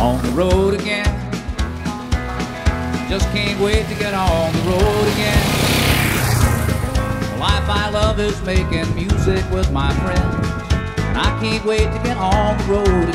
on the road again. Just can't wait to get on the road again. The life I love is making music with my friends. And I can't wait to get on the road.